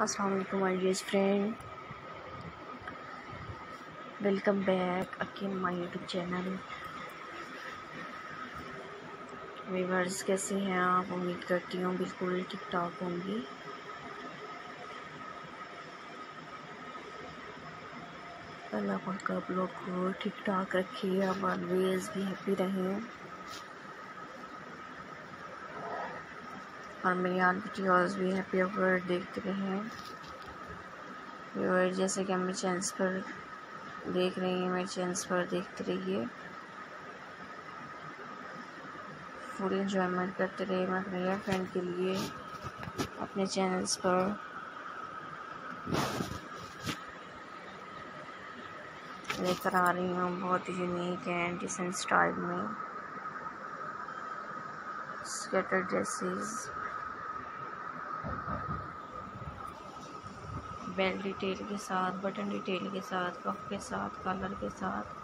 अस्सलाम my dear friend. Welcome back again my YouTube channel. Viewers कैसे हैं आप? उम्मीद करती हूँ बिल्कुल ठीक ठाक होंगी। अल्लाह पाक आप लोग को ठीक ठाक रखिए आप ऑलवेज भी हैप्पी रहें। और मेरी आल वीडियोज़ भी हैप्पी अवर देखते रहें व्यूअर जैसे कि हम मेरे चैनल्स पर देख रही हैं मेरे चैनल्स पर देखते रहिए। फुल इंजॉयमेंट करते रहिए मैं अपने फ्रेंड के लिए, अपने चैनल्स पर। लेकर आ रही हूँ बहुत ही यूनिक एंड डिसेंट स्टाइल में। स्वेटर ड्रेसेस बेल डिटेल के साथ, बटन डिटेल के साथ कफ के साथ, कलर के साथ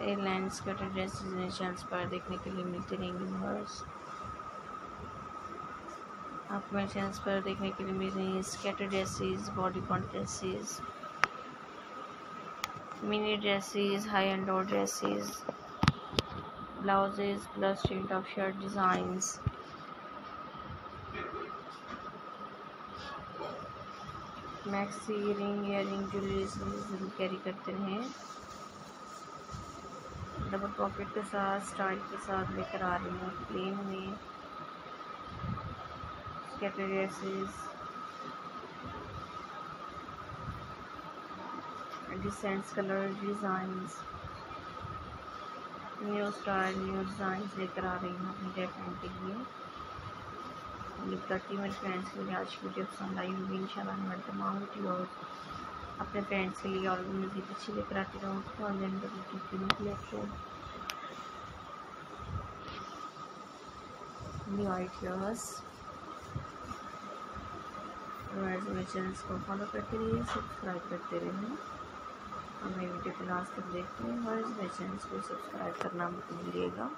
एयरलाइन स्कर्ट ड्रेसेस चैनल्स पर देखने के लिए मिलती रहेंगी व्यूअर्स आप मेरे चैनल्स पर देखने के लिए मिल रही हैं skater dresses bodycon dresses mini dresses high and low dresses blouses plus print off shirt designs maxi ring ring jewellery ज़रूर कैरी करते रहें। डबल पॉकेट के साथ स्टाइल के साथ लेकर आ रही हूँ। प्लेन में dresses decents colour designs new style new designs लेकर आ रही हूँ अपने डेफेंट के लिए। उम्मीद करती हूँ मेरे फ्रेंड्स के लिए आज की वीडियो पसंद आई होगी इन शाला मैं तमाम वीडियो अपने फ्रेंड्स के लिए और मज़ीद अच्छी लेकर आती रहूँ चैनल्स को फॉलो करते रहिए सब्सक्राइब करते रहें और मेरी वीडियो को लास्ट तक देखते हैं और चैनल्स को सब्सक्राइब करना मत भूलिएगा।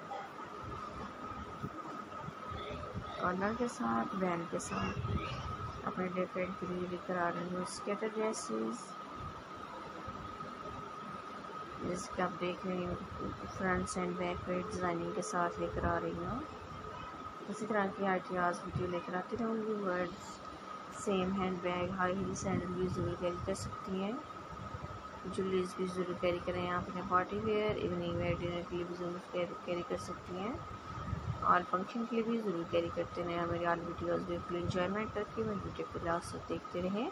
कॉर्नर के साथ बैन के साथ, अपने डे फ्रेंड के लिए लेकर आ रही हूँ। स्केटर ड्रेसेस जिसके आप देख रहे हैं front and back weight designing के साथ लेकर आ रही हूँ। इसी तरह की आइडियाज़ वीडियो लेकर आती रहूँगी। Words same handbag high heel sandal भी ज़रूर कैरी कर सकती हैं। ज्वेलरीज भी ज़रूर कैरी करें। आप अपने party wear evening wear dinner के लिए भी ज़रूर कैरी कर सकती हैं। और फ़ंक्शन के लिए भी ज़रूर कैरी करते रहें। और मेरी और भी फुल इंजॉयमेंट करके मेरे वीडियो को लास्ट तक देखते रहें।